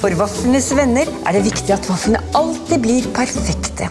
For vaflenes venner er det viktig at vaflene alltid blir perfekte.